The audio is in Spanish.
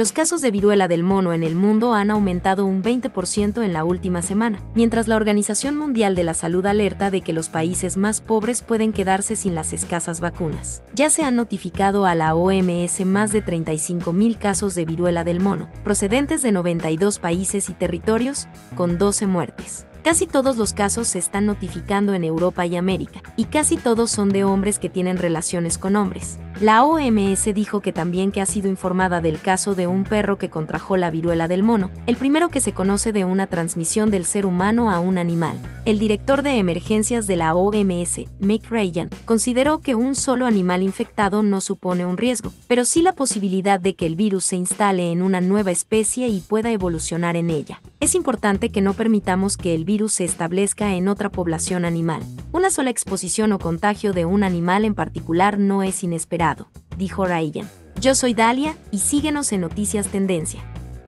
Los casos de viruela del mono en el mundo han aumentado un 20% en la última semana, mientras la Organización Mundial de la Salud alerta de que los países más pobres pueden quedarse sin las escasas vacunas. Ya se han notificado a la OMS más de 35.000 casos de viruela del mono, procedentes de 92 países y territorios, con 12 muertes. Casi todos los casos se están notificando en Europa y América, y casi todos son de hombres que tienen relaciones con hombres. La OMS dijo que también que ha sido informada del caso de un perro que contrajo la viruela del mono, el primero que se conoce de una transmisión del ser humano a un animal. El director de emergencias de la OMS, Mick Ryan, consideró que un solo animal infectado no supone un riesgo, pero sí la posibilidad de que el virus se instale en una nueva especie y pueda evolucionar en ella. Es importante que no permitamos que el virus se establezca en otra población animal. Una sola exposición o contagio de un animal en particular no es inesperado, dijo Ryan. Yo soy Dalia y síguenos en Noticias Tendencia.